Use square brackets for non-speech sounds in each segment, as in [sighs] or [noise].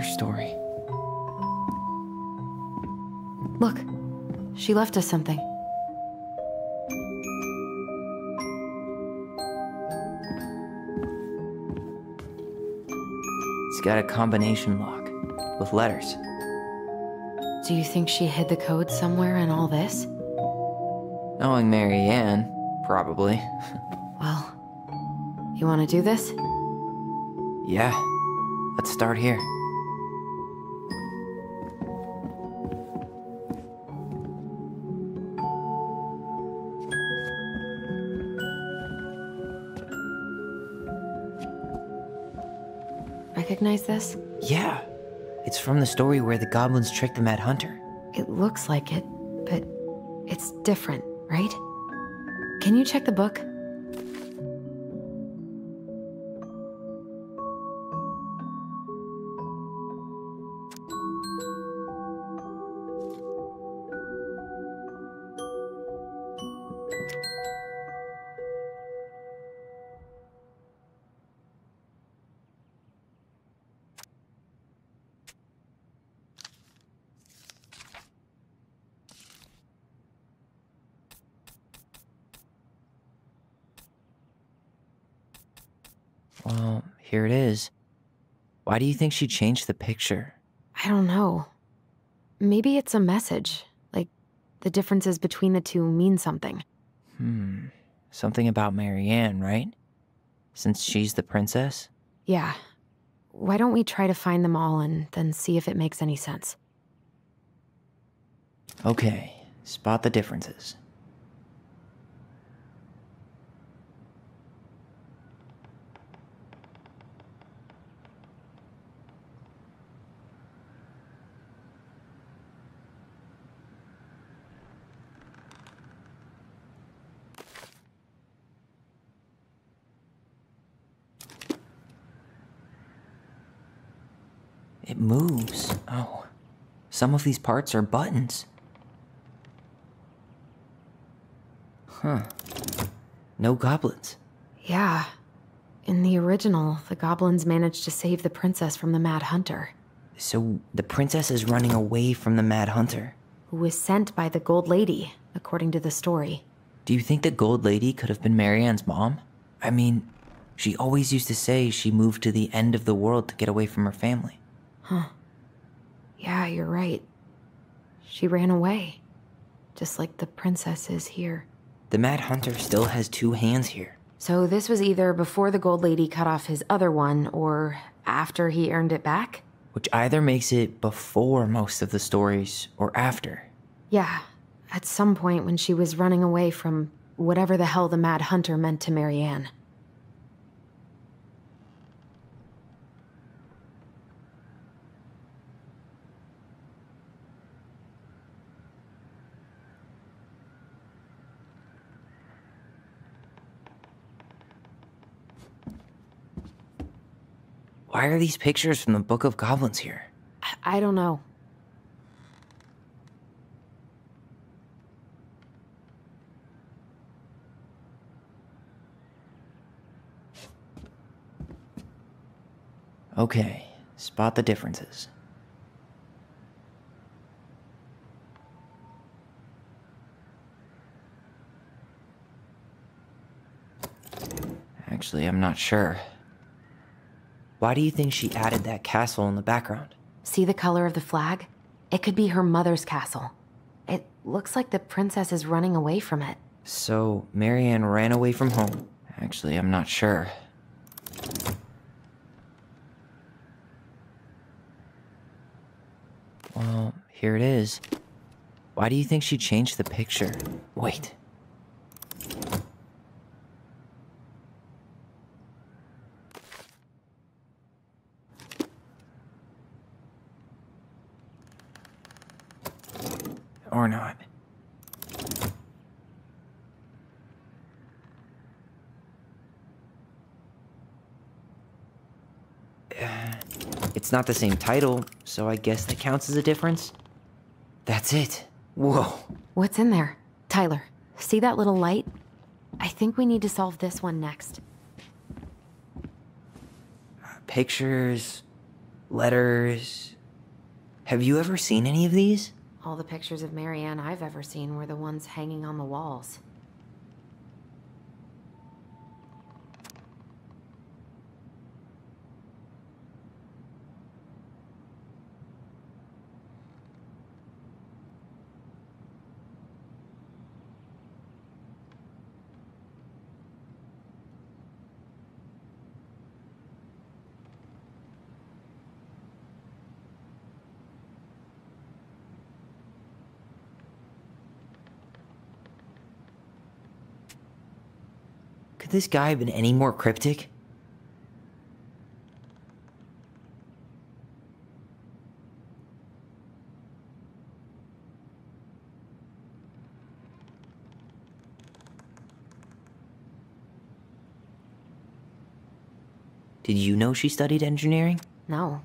her story. Look, she left us something. It's got a combination lock with letters. Do you think she hid the code somewhere in all this? Knowing Mary Marianne, probably. Well, you want to do this? Yeah, let's start here. Recognize this? Yeah, it's from the story where the goblins tricked the Mad Hunter. It looks like it, but it's different, right? Can you check the book? Why do you think she changed the picture? I don't know. Maybe it's a message. Like, the differences between the two mean something. Hmm. Something about Marianne, right? Since she's the princess? Yeah. Why don't we try to find them all and then see if it makes any sense? Okay, spot the differences. It moves. Oh. Some of these parts are buttons. Huh. No goblins. Yeah. In the original, the goblins managed to save the princess from the Mad Hunter, So the princess is running away from the Mad Hunter. who was sent by the Gold Lady, according to the story. Do you think the Gold Lady could have been Marianne's mom? I mean, she always used to say she moved to the end of the world to get away from her family. Yeah, you're right. She ran away. Just like the princess is here. The Mad Hunter still has two hands here. So this was either before the Gold Lady cut off his other one, or after he earned it back? which either makes it before most of the stories or after. Yeah, at some point when she was running away from whatever the hell the Mad Hunter meant to Marianne. Why are these pictures from the Book of Goblins here? I- I don't know. Okay, spot the differences. Actually, I'm not sure. Why do you think she added that castle in the background? See the color of the flag? It could be her mother's castle. It looks like the princess is running away from it. So, Marianne ran away from home. Actually, I'm not sure. Well, here it is. Why do you think she changed the picture? Wait. Or not. It's not the same title, so I guess that counts as a difference. That's it. Whoa. What's in there? Tyler, see that little light? I think we need to solve this one next. Pictures, letters. Have you ever seen any of these? All the pictures of Marianne I've ever seen were the ones hanging on the walls. Could this guy have been any more cryptic? Did you know she studied engineering? No.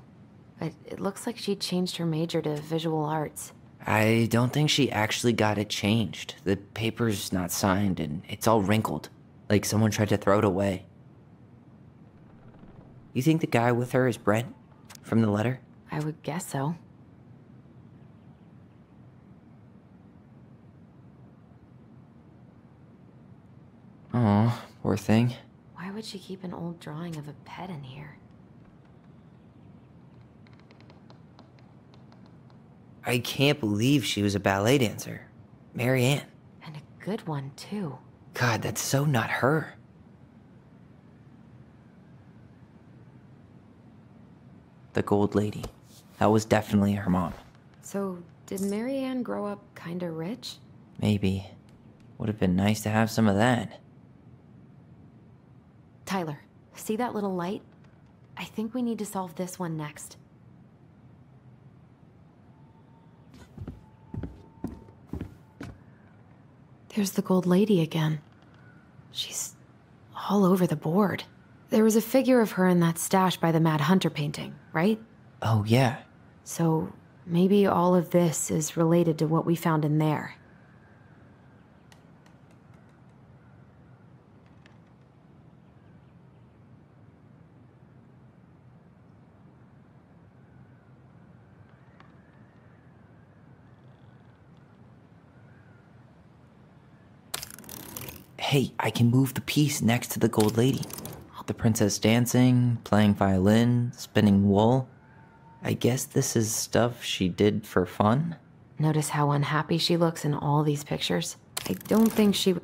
But it looks like she changed her major to visual arts. I don't think she actually got it changed. The paper's not signed and it's all wrinkled, like someone tried to throw it away. You think the guy with her is Brent? From the letter? I would guess so. Oh, poor thing. Why would she keep an old drawing of a pet in here? I can't believe she was a ballet dancer. Marianne. And a good one, too. God, that's so not her. The gold lady. That was definitely her mom. So, did Marianne grow up kinda rich? Maybe. Would have been nice to have some of that. Tyler, see that little light? I think we need to solve this one next. There's the gold lady again. She's all over the board. There was a figure of her in that stash by the Mad Hunter painting, right? Oh, yeah. So maybe all of this is related to what we found in there. Hey, I can move the piece next to the gold lady. The princess dancing, playing violin, spinning wool. I guess this is stuff she did for fun? Notice how unhappy she looks in all these pictures? I don't think she.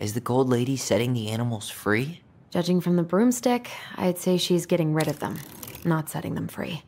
Is the gold lady setting the animals free? Judging from the broomstick, I'd say she's getting rid of them, not setting them free.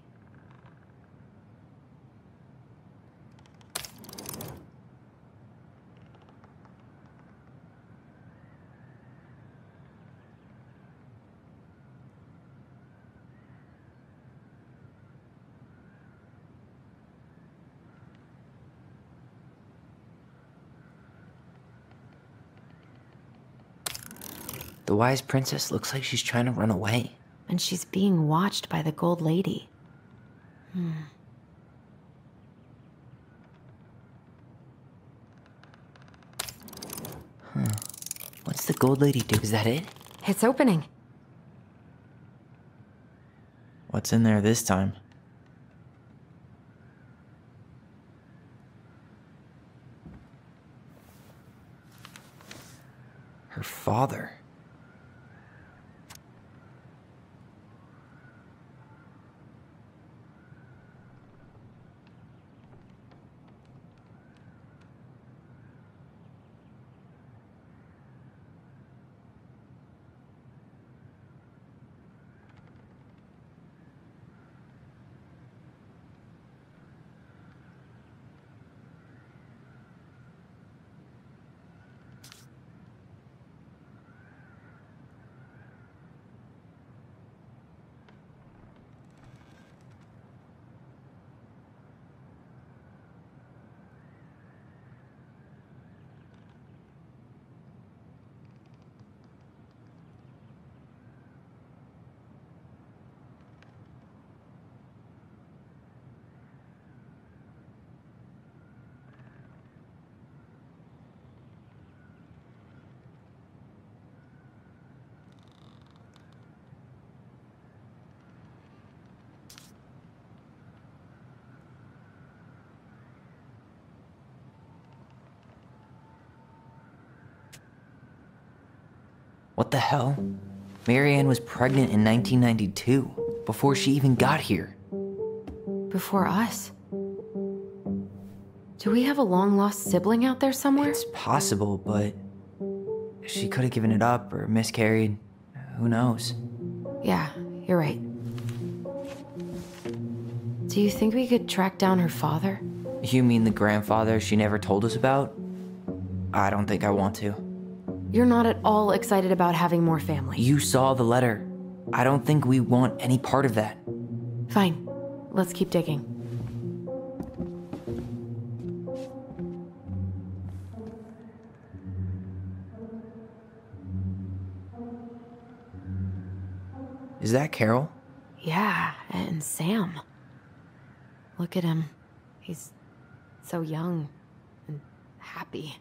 The wise princess looks like she's trying to run away. And she's being watched by the gold lady. Hmm. What's the gold lady do? Is that it? It's opening. What's in there this time? Her father. What the hell? Marianne was pregnant in 1992, before she even got here. Before us? Do we have a long lost sibling out there somewhere? It's possible, but she could have given it up or miscarried. Who knows? Yeah, you're right. Do you think we could track down her father? You mean the grandfather she never told us about? I don't think I want to. You're not at all excited about having more family. You saw the letter. I don't think we want any part of that. Fine. Let's keep digging. Is that Carol? Yeah, and Sam. Look at him. He's so young and happy.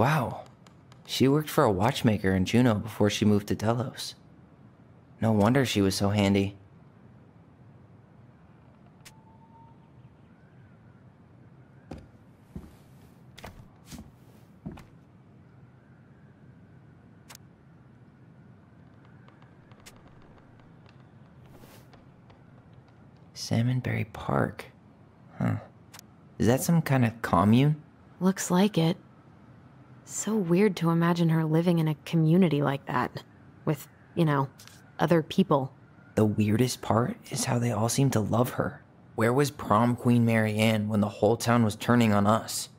Wow. She worked for a watchmaker in Juneau before she moved to Delos. No wonder she was so handy. Salmonberry Park. Huh. Is that some kind of commune? Looks like it. So weird to imagine her living in a community like that. With, you know, other people. The weirdest part is how they all seem to love her. Where was prom queen Marianne when the whole town was turning on us?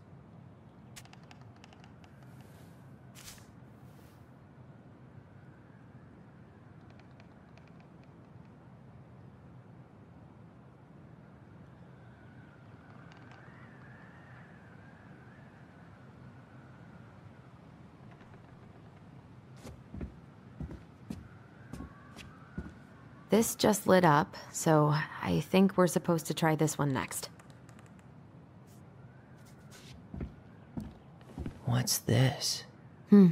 This just lit up, so I think we're supposed to try this one next. What's this? Hmm.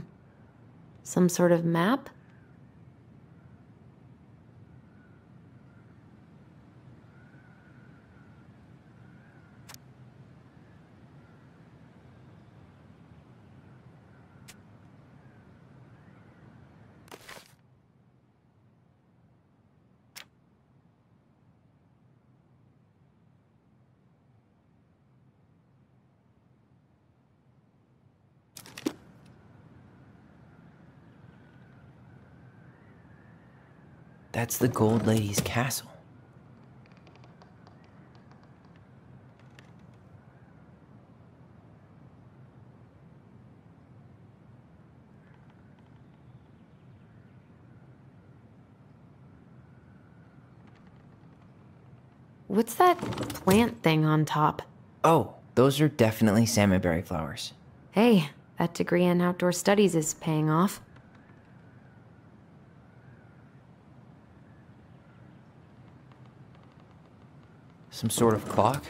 Some sort of map? That's the Gold Lady's castle. What's that plant thing on top? Oh, those are definitely salmonberry flowers. Hey, that degree in outdoor studies is paying off. Some sort of clock?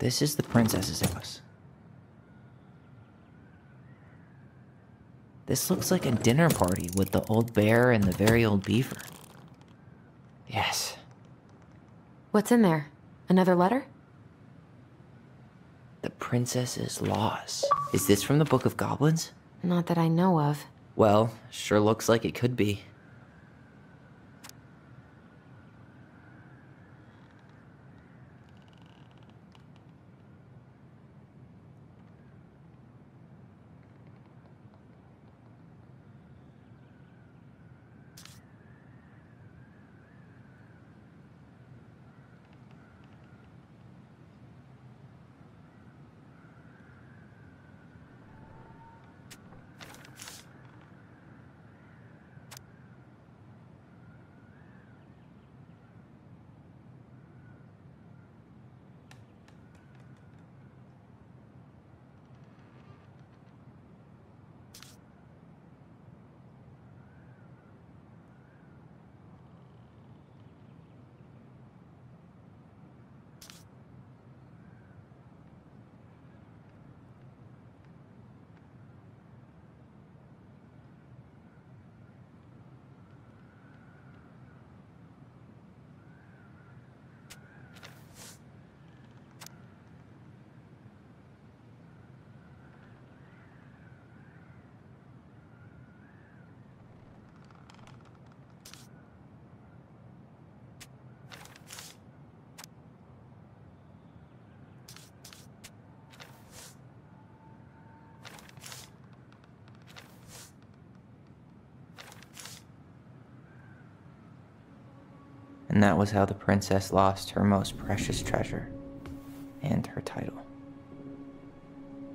This is the princess's house. This looks like a dinner party with the old bear and the very old beaver. Yes. What's in there? Another letter? The princess's laws. Is this from the Book of Goblins? Not that I know of. Well, sure looks like it could be. Was how the princess lost her most precious treasure and her title.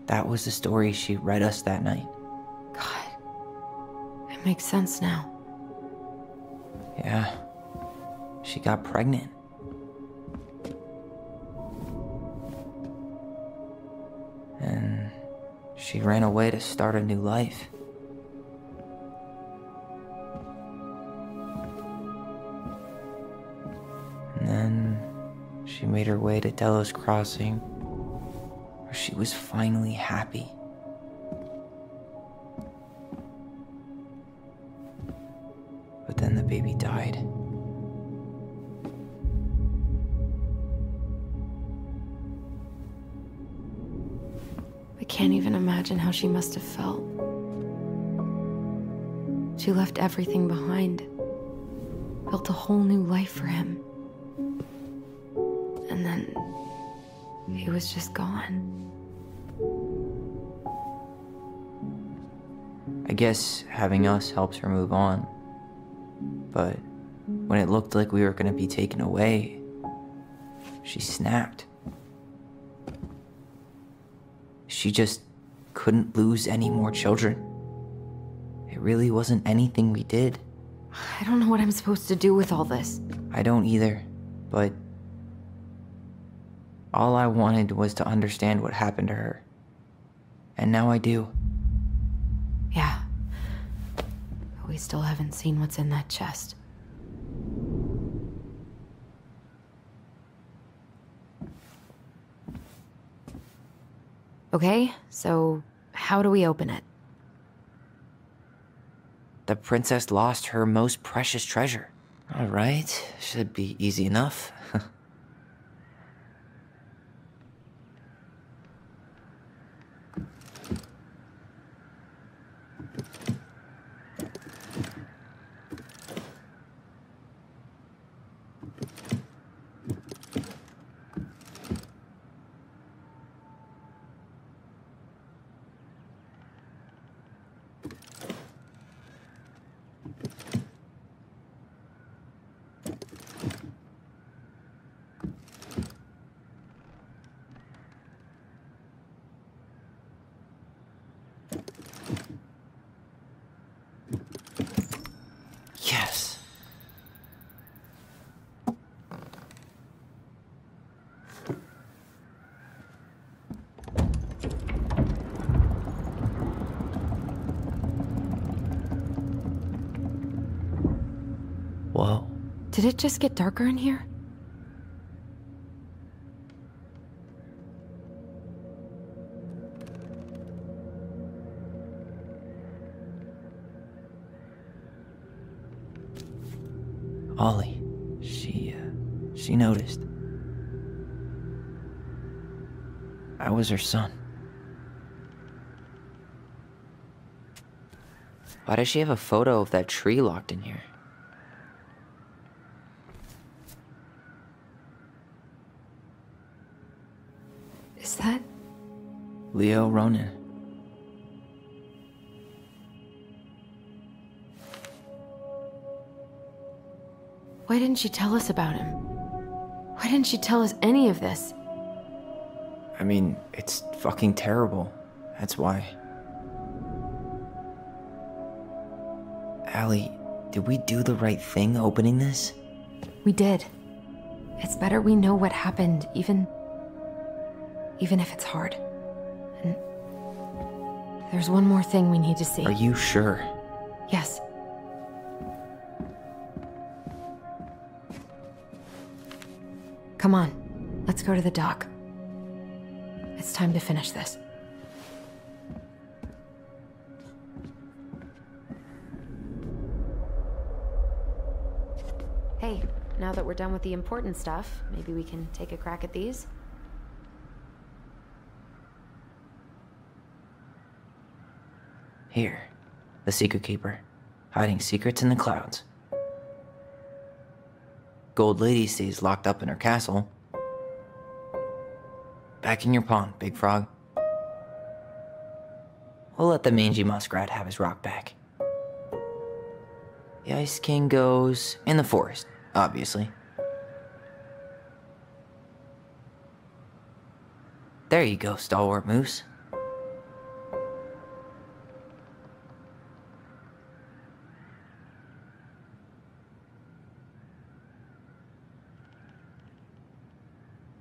That was the story she read us that night. God. It makes sense now. Yeah. She got pregnant. And she ran away to start a new life. She made her way to Delos Crossing, where she was finally happy. But then the baby died. I can't even imagine how she must have felt. She left everything behind, built a whole new life for him. Was just gone. I guess having us helps her move on. But when it looked like we were gonna be taken away, she snapped. She just couldn't lose any more children. It really wasn't anything we did. I don't know what I'm supposed to do with all this. I don't either, but all I wanted was to understand what happened to her. And now I do. Yeah. But we still haven't seen what's in that chest. Okay, so how do we open it? The princess lost her most precious treasure. All right, should be easy enough. [laughs] yes. Whoa. Did it just get darker in here? Ollie. She, uh, she noticed. I was her son. Why does she have a photo of that tree locked in here? Is that. Leo Ronan. Why didn't she tell us about him? Why didn't she tell us any of this? I mean, it's fucking terrible. That's why. Allie, did we do the right thing opening this? We did. It's better we know what happened, even. even if it's hard. There's one more thing we need to see. Are you sure? Yes. Come on, let's go to the dock. It's time to finish this. Hey, now that we're done with the important stuff, maybe we can take a crack at these? Here, the Secret Keeper, hiding secrets in the clouds. Gold Lady stays locked up in her castle. Back in your pond, Big Frog. We'll let the mangy muskrat have his rock back. The Ice King goes in the forest, obviously. There you go, stalwart moose.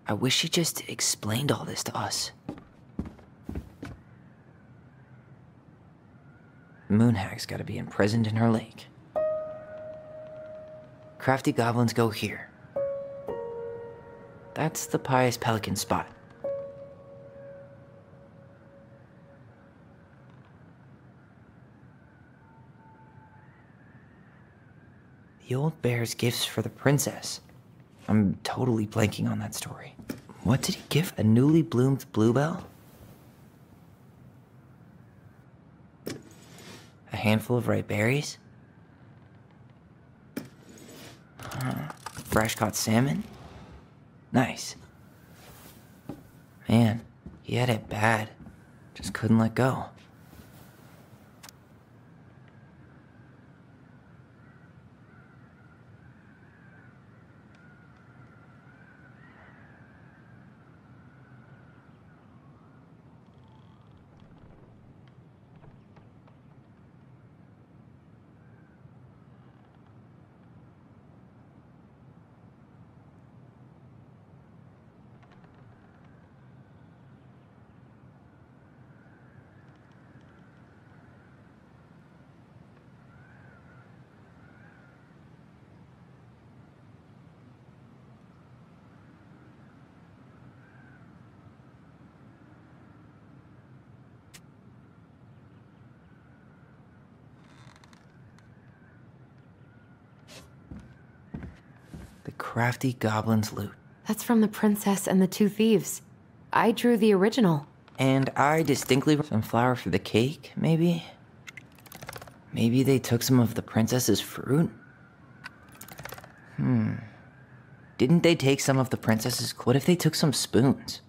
I wish she just explained all this to us. Moonhag's gotta be imprisoned in her lake. Crafty goblins go here. That's the pious pelican spot. The old bear's gifts for the princess. I'm totally blanking on that story. What did he give? A newly bloomed bluebell? A handful of ripe berries? Huh. Fresh caught salmon? Nice. Man, he had it bad. Just couldn't let go. The crafty goblin's loot. That's from The Princess and the Two Thieves. I drew the original. And I distinctly some flour for the cake, maybe? Maybe they took some of the princess's fruit? Hmm. Didn't they take some of the princess's... What if they took some spoons?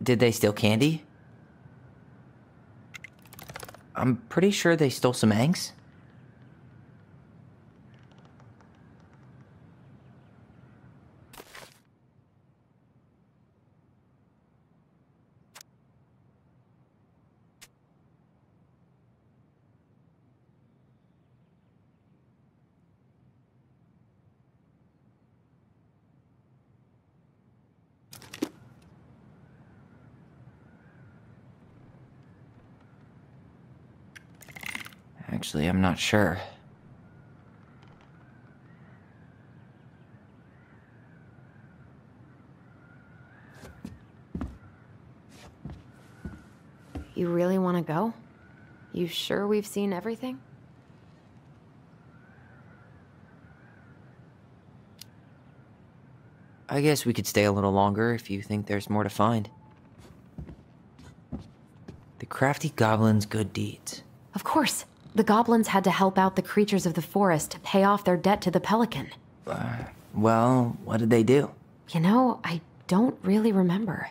Did they steal candy? I'm pretty sure they stole some eggs. I'm not sure. You really want to go? You sure we've seen everything? I guess we could stay a little longer if you think there's more to find. The crafty goblin's good deeds. Of course. The goblins had to help out the creatures of the forest to pay off their debt to the pelican. Uh, well, what did they do? You know, I don't really remember.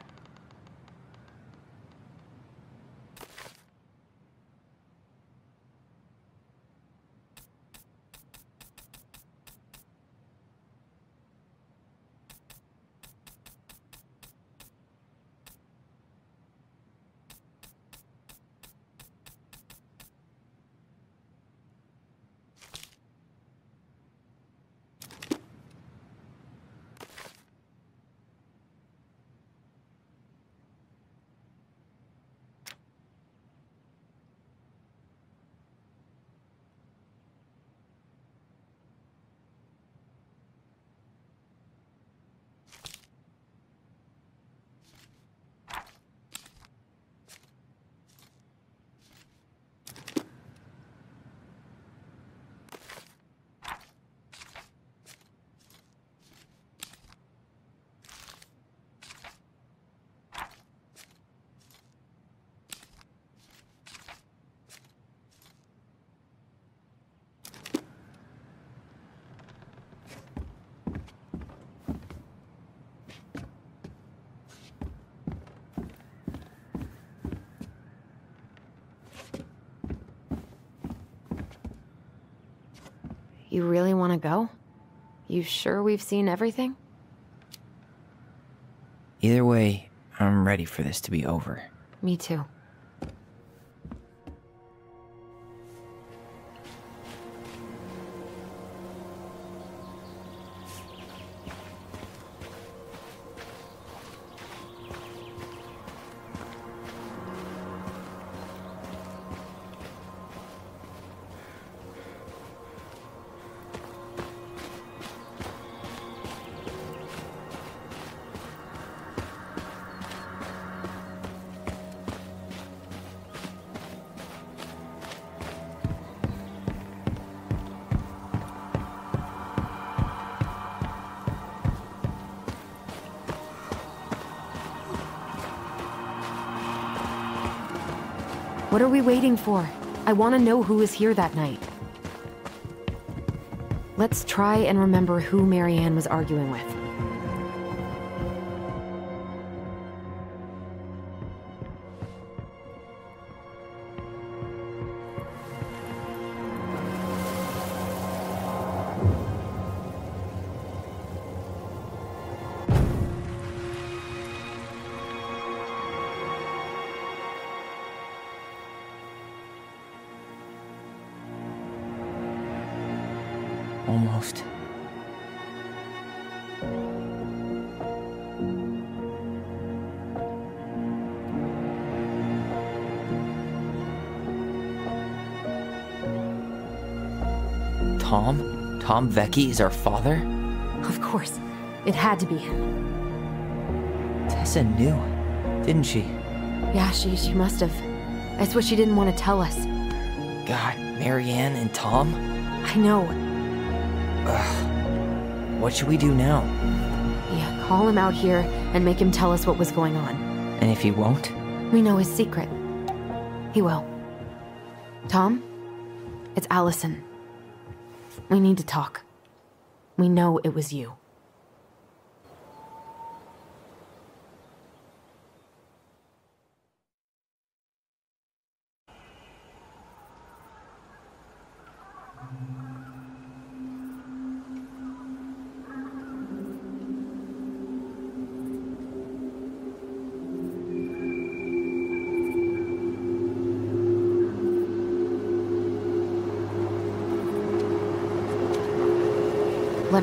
You really want to go? You sure we've seen everything? Either way, I'm ready for this to be over. Me too. What are we waiting for? I want to know who was here that night. Let's try and remember who Marianne was arguing with. Tom? Vecchi is our father? Of course. It had to be him. Tessa knew, didn't she? Yeah, she, she must have. That's what she didn't want to tell us. God, Marianne and Tom? I know. What should we do now? Yeah, call him out here and make him tell us what was going on. And if he won't? We know his secret. He will. Tom? It's Alyson. We need to talk. We know it was you.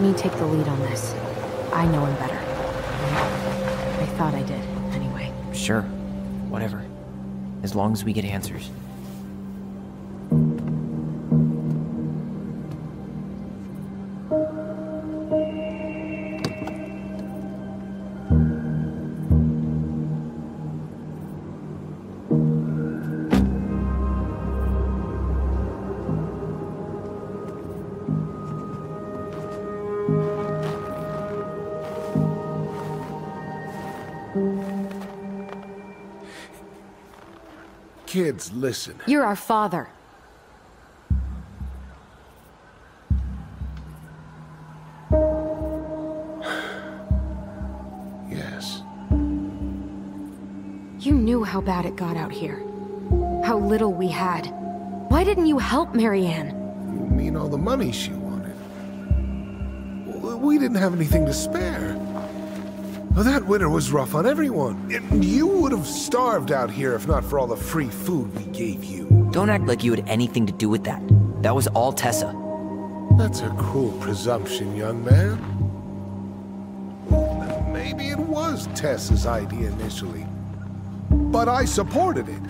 Me take the lead on this. I know him better. I thought I did, anyway. Sure. Whatever. As long as we get answers. Kids, listen. You're our father. [sighs] Yes. You knew how bad it got out here. How little we had. Why didn't you help Marianne? You mean all the money she wanted? We didn't have anything to spare. Well, that winter was rough on everyone. And you would have starved out here if not for all the free food we gave you. Don't act like you had anything to do with that. That was all Tessa. That's a cruel presumption, young man. Maybe it was Tessa's idea initially. But I supported it.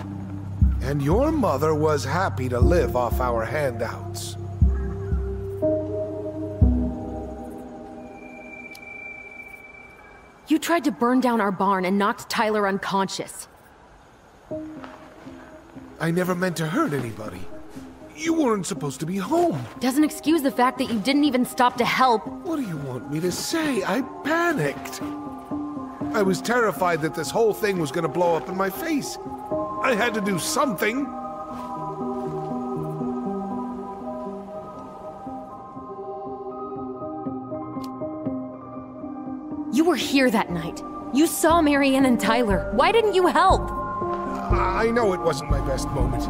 And your mother was happy to live off our handouts. Tried to burn down our barn and knocked Tyler unconscious. I never meant to hurt anybody. You weren't supposed to be home. Doesn't excuse the fact that you didn't even stop to help. What do you want me to say? I panicked. I was terrified that this whole thing was gonna blow up in my face. I had to do something. You were here that night. You saw Marianne and Tyler. Why didn't you help? I know it wasn't my best moment.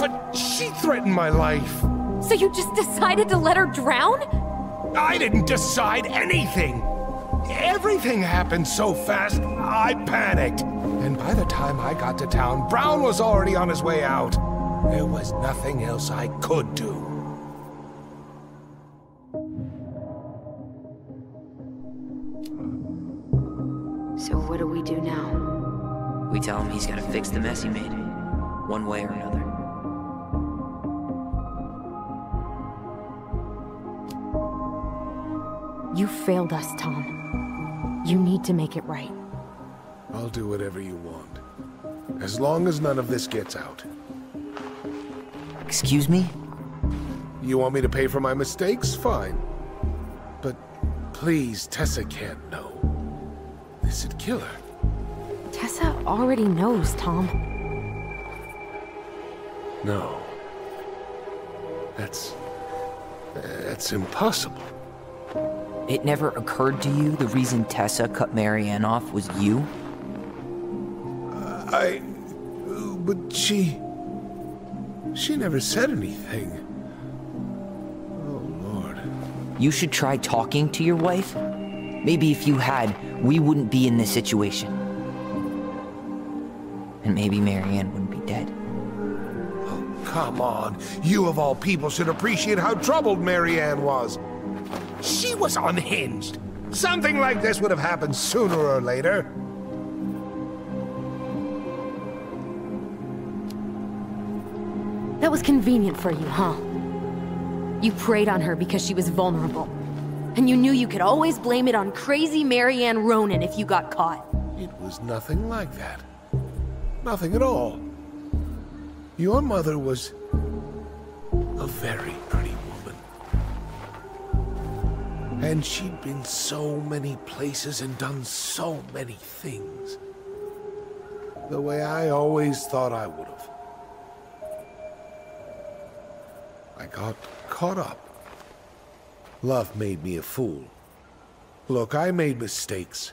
But she threatened my life. So you just decided to let her drown? I didn't decide anything. Everything happened so fast, I panicked. And by the time I got to town, Brown was already on his way out. There was nothing else I could do. We tell him he's gotta fix the mess he made, one way or another. You failed us, Tom. You need to make it right. I'll do whatever you want. As long as none of this gets out. Excuse me? You want me to pay for my mistakes? Fine. But please, Tessa can't know. This'd kill her. Tessa already knows, Tom. No. That's... That's impossible. It never occurred to you the reason Tessa cut Marianne off was you? I... But she... She never said anything. Oh, Lord. You should try talking to your wife. Maybe if you had, we wouldn't be in this situation. And maybe Marianne wouldn't be dead. Oh, come on. You of all people should appreciate how troubled Marianne was. She was unhinged. Something like this would have happened sooner or later. That was convenient for you, huh? You preyed on her because she was vulnerable. And you knew you could always blame it on crazy Marianne Ronan if you got caught. It was nothing like that. Nothing at all. Your mother was a very pretty woman. And she'd been so many places and done so many things. The way I always thought I would have. I got caught up. Love made me a fool. Look, I made mistakes.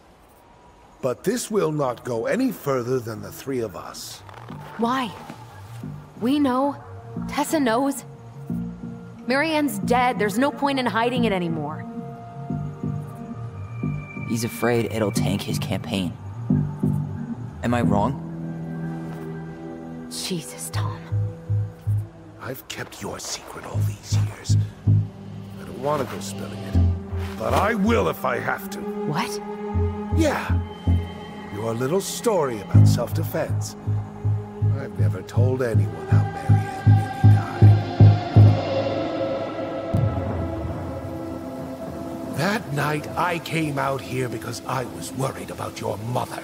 But this will not go any further than the three of us. Why? We know. Tessa knows. Marianne's dead. There's no point in hiding it anymore. He's afraid it'll tank his campaign. Am I wrong? Jesus, Tom. I've kept your secret all these years. I don't want to go spilling it. But I will if I have to. What? Yeah. Your little story about self-defense. I've never told anyone how Marianne really died. That night, I came out here because I was worried about your mother.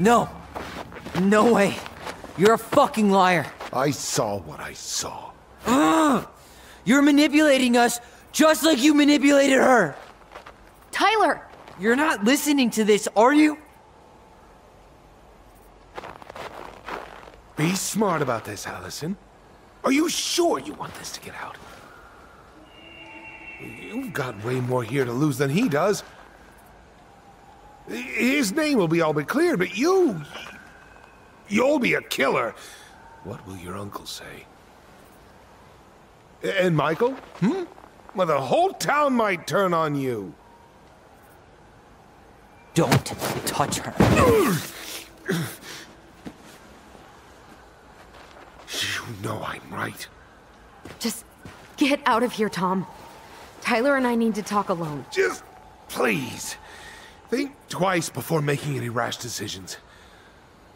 No. No way. You're a fucking liar. I saw what I saw. You're manipulating us just like you manipulated her. Tyler! You're not listening to this, are you? Be smart about this, Alyson. Are you sure you want this to get out? You've got way more here to lose than he does. His name will be all but cleared, but you... You'll be a killer. What will your uncle say? And Michael? Hmm? Well, the whole town might turn on you. Don't touch her. You know I'm right. Just get out of here, Tom. Tyler and I need to talk alone. Just please, think twice before making any rash decisions.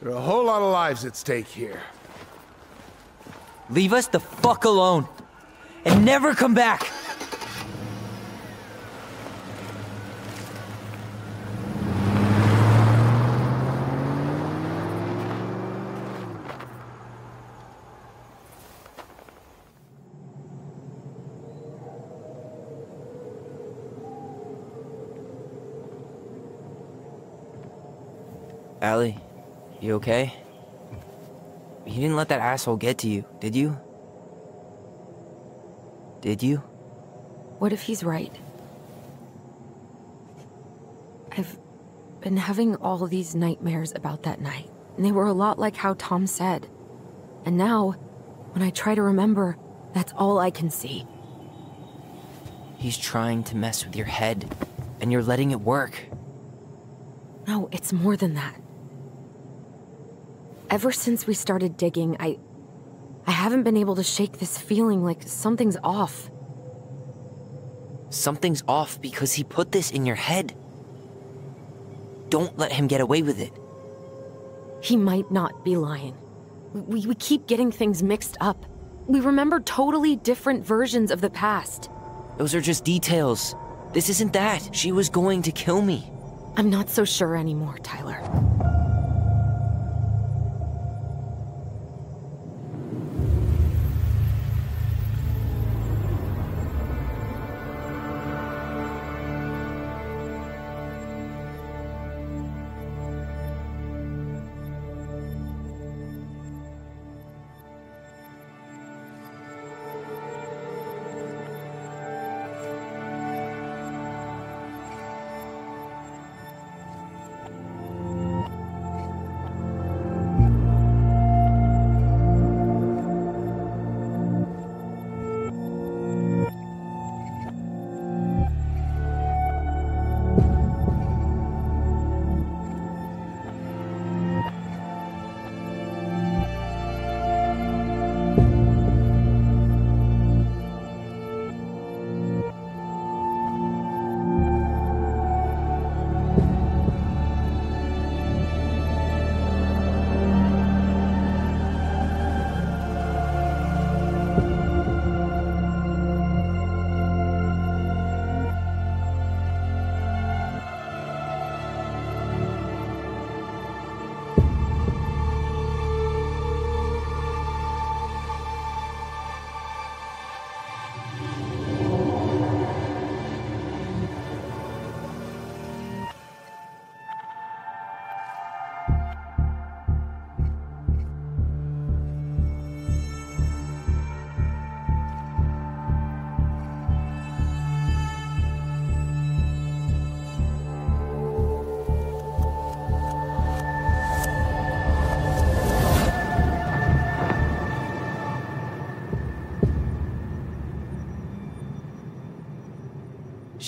There are a whole lot of lives at stake here. Leave us the fuck alone. And never come back. Allie, you okay? You didn't let that asshole get to you, did you? Did you? What if he's right? I've been having all these nightmares about that night, and they were a lot like how Tom said. And now, when I try to remember, that's all I can see. He's trying to mess with your head, and you're letting it work. No, it's more than that. Ever since we started digging, I. I haven't been able to shake this feeling like something's off. Something's off because he put this in your head. Don't let him get away with it. He might not be lying. We, we keep getting things mixed up. We remember totally different versions of the past. Those are just details. This isn't that. She was going to kill me. I'm not so sure anymore, Tyler.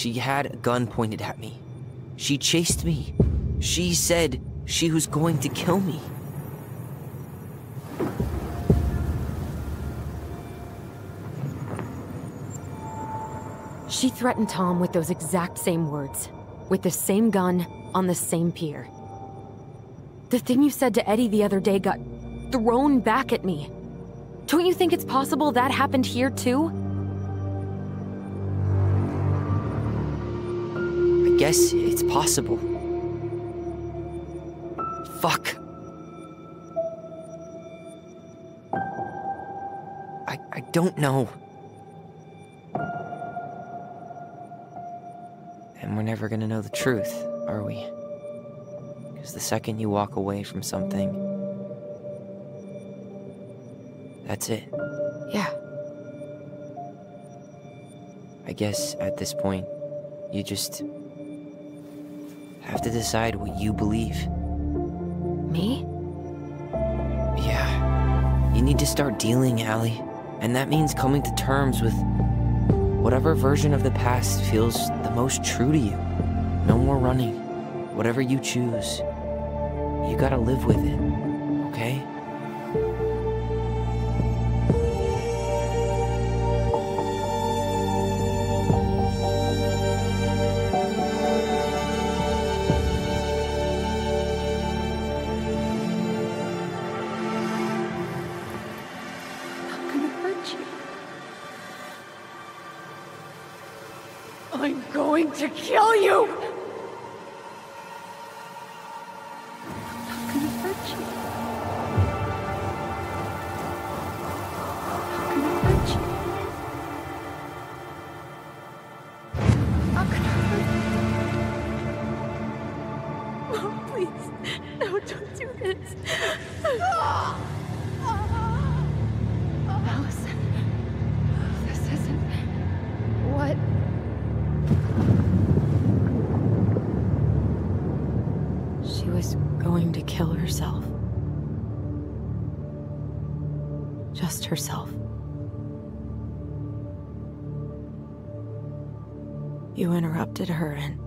She had a gun pointed at me. She chased me. She said she was going to kill me. She threatened Tom with those exact same words, with the same gun, on the same pier. The thing you said to Eddie the other day got thrown back at me. Don't you think it's possible that happened here too? Guess it's possible. Fuck. I, I don't know. And we're never gonna know the truth, are we? Because the second you walk away from something, that's it. Yeah. I guess at this point, you just have to decide what you believe. Me? Yeah. You need to start dealing, Allie. And that means coming to terms with whatever version of the past feels the most true to you. No more running. Whatever you choose, you gotta live with it, She was going to kill herself. Just herself. You interrupted her and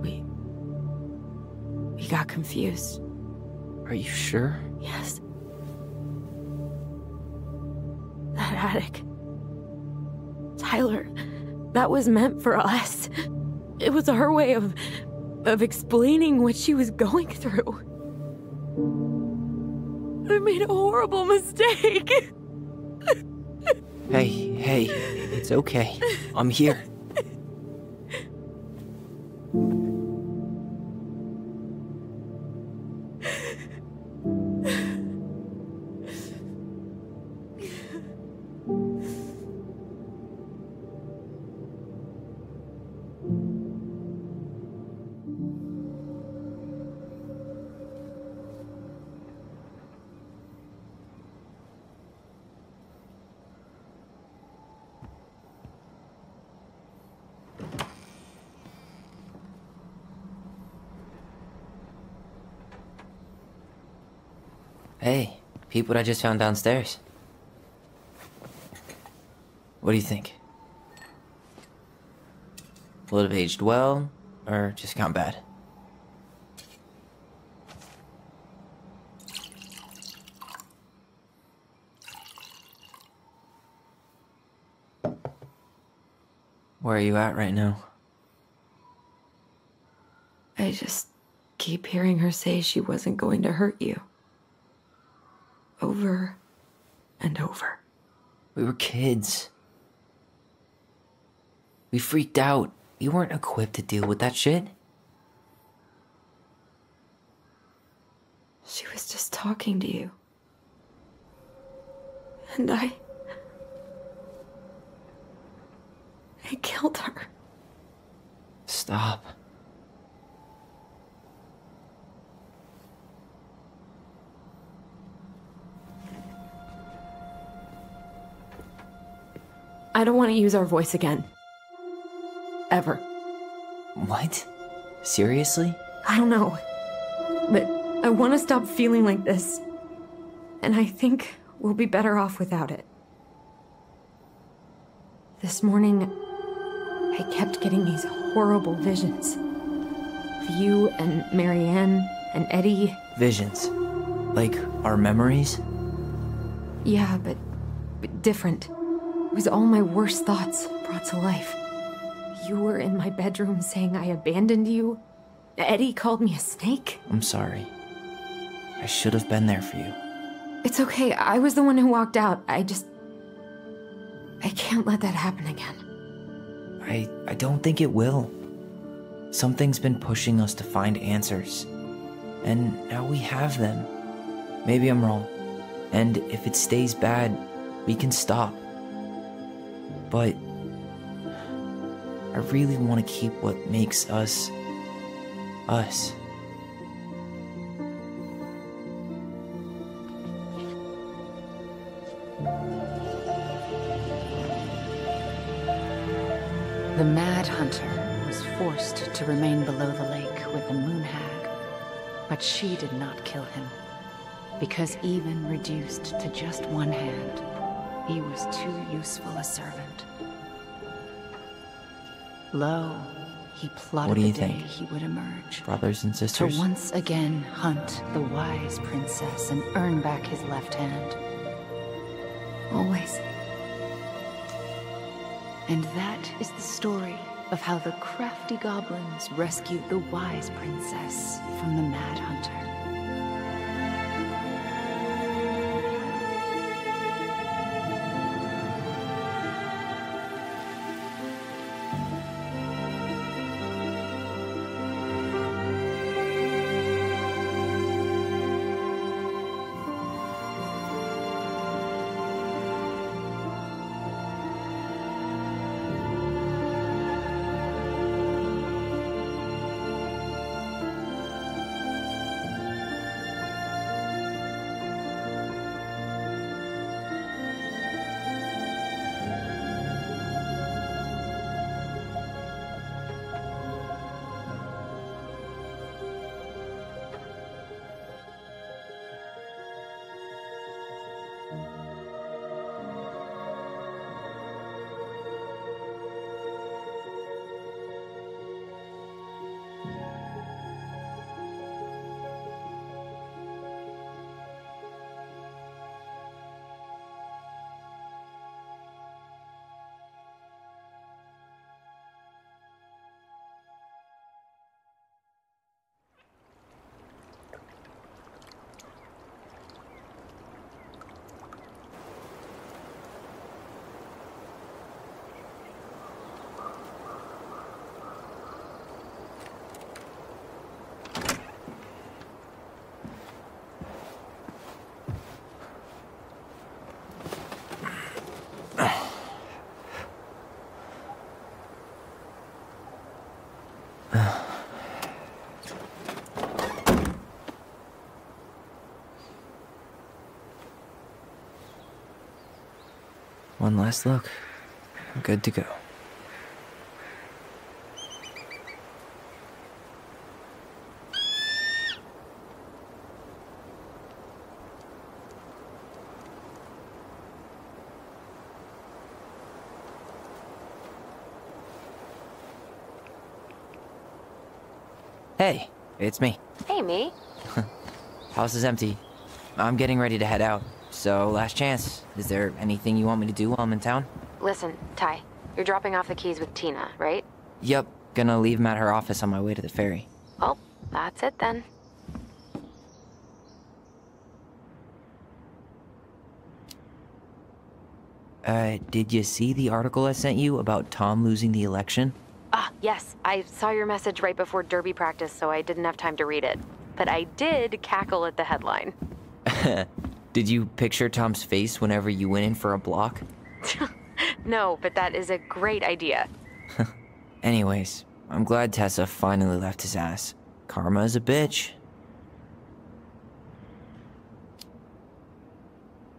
we we got confused. Are you sure? Yes. That attic. Tyler, that was meant for us. It was her way of of explaining what she was going through. I made a horrible mistake. Hey, hey, it's okay. I'm here. Peep what I just found downstairs. What do you think? Will it have aged well, or just gone bad? Where are you at right now? I just keep hearing her say she wasn't going to hurt you. Over and over. We were kids. We freaked out. We weren't equipped to deal with that shit. She was just talking to you. And I. I killed her. Stop. Don't use our voice again. Ever. What? Seriously? I don't know. But I want to stop feeling like this. And I think we'll be better off without it. This morning, I kept getting these horrible visions of you and Marianne and Eddie. Visions. Like our memories? Yeah, but, but different. It was all my worst thoughts brought to life. You were in my bedroom saying I abandoned you. Eddie called me a snake. I'm sorry. I should have been there for you. It's okay. I was the one who walked out. I just. I can't let that happen again. I I don't think it will. Something's been pushing us to find answers. And now we have them. Maybe I'm wrong. And if it stays bad, we can stop. But I really want to keep what makes us us. The Mad Hunter was forced to remain below the lake with the Moon Hag, but she did not kill him. Because even reduced to just one hand, he was too useful a servant. Lo, he plotted What do you the day think? he would emerge. Brothers and sisters? To once again hunt the wise princess and earn back his left hand. Always. And that is the story of how the crafty goblins rescued the wise princess from the Mad Hunter. One last look. I'm good to go. Hey, it's me. Hey, me. [laughs] House is empty. I'm getting ready to head out. So, last chance. Is there anything you want me to do while I'm in town? Listen, Ty, you're dropping off the keys with Tina, right? Yep, gonna leave them at her office on my way to the ferry. Well, that's it then. Uh, did you see the article I sent you about Tom losing the election? Ah, yes, I saw your message right before derby practice, so I didn't have time to read it. But I did cackle at the headline. [laughs] Did you picture Tom's face whenever you went in for a block? [laughs] No, but that is a great idea. [laughs] Anyways, I'm glad Tessa finally left his ass. Karma is a bitch.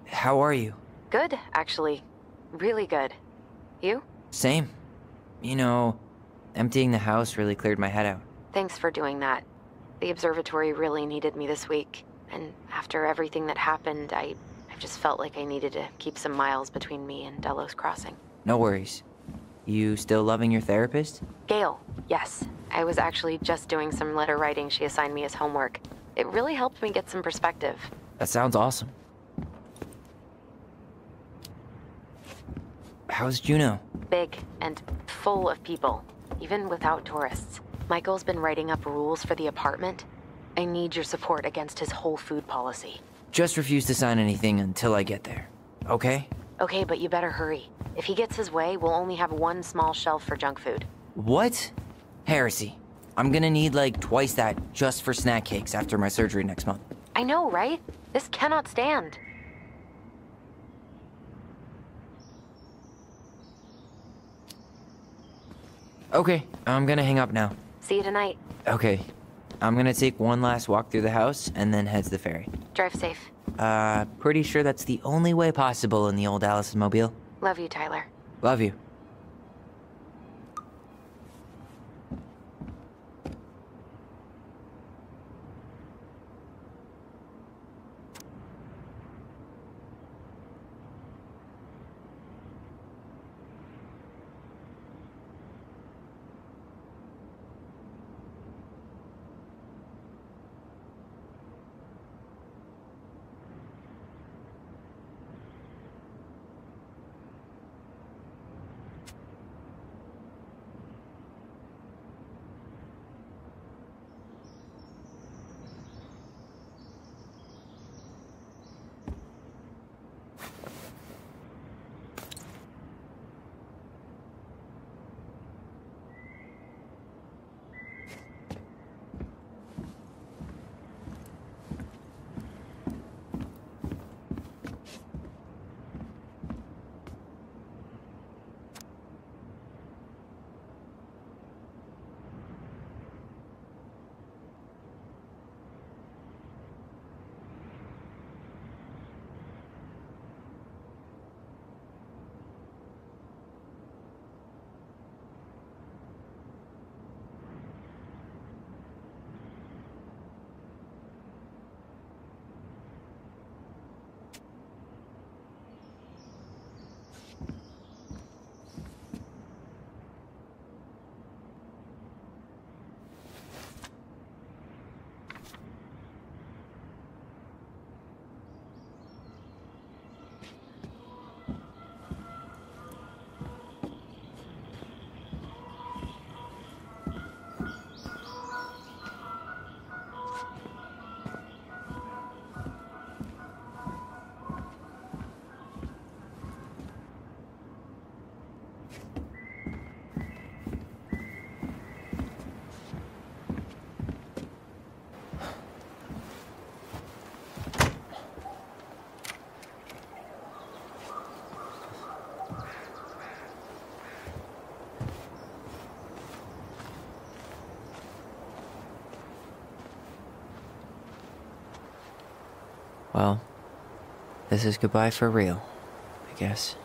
How are you? Good, actually. Really good. You? Same. You know, emptying the house really cleared my head out. Thanks for doing that. The observatory really needed me this week. And after everything that happened, I, I just felt like I needed to keep some miles between me and Delos Crossing. No worries. You still loving your therapist? Gail, yes. I was actually just doing some letter writing she assigned me as homework. It really helped me get some perspective. That sounds awesome. How's Juneau? Big and full of people, even without tourists. Michael's been writing up rules for the apartment. I need your support against his whole food policy. Just refuse to sign anything until I get there. Okay? Okay, but you better hurry. If he gets his way, we'll only have one small shelf for junk food. What? Heresy. I'm gonna need like twice that just for snack cakes after my surgery next month. I know, right? This cannot stand. Okay, I'm gonna hang up now. See you tonight. Okay, I'm gonna take one last walk through the house and then head to the ferry. Drive safe. Uh, pretty sure that's the only way possible in the old Alyson mobile. Love you, Tyler. Love you. This is goodbye for real, I guess.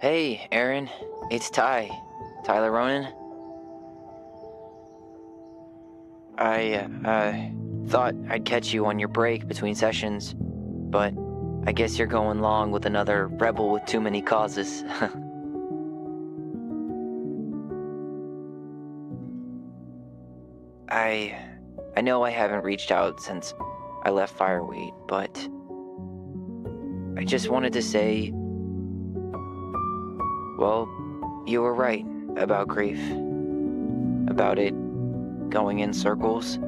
Hey, Aaron. It's Ty. Tyler Ronan. I, uh, thought I'd catch you on your break between sessions, but I guess you're going long with another rebel with too many causes. [laughs] I. I know I haven't reached out since I left Fireweed, but. I just wanted to say. Well, you were right about grief. About it going in circles.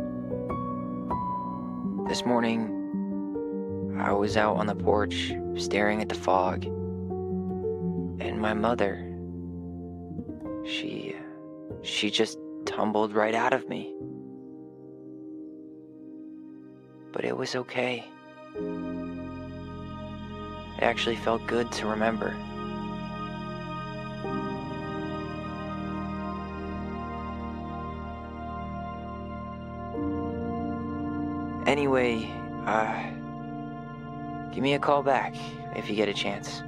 This morning, I was out on the porch staring at the fog, and my mother, she, she just tumbled right out of me. But it was okay. It actually felt good to remember. Anyway, uh, give me a call back if you get a chance.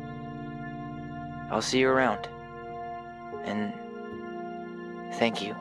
I'll see you around. And thank you.